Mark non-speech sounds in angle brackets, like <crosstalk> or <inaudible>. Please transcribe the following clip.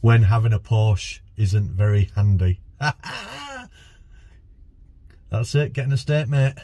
when having a Porsche isn't very handy. <laughs> That's it, getting a state, mate.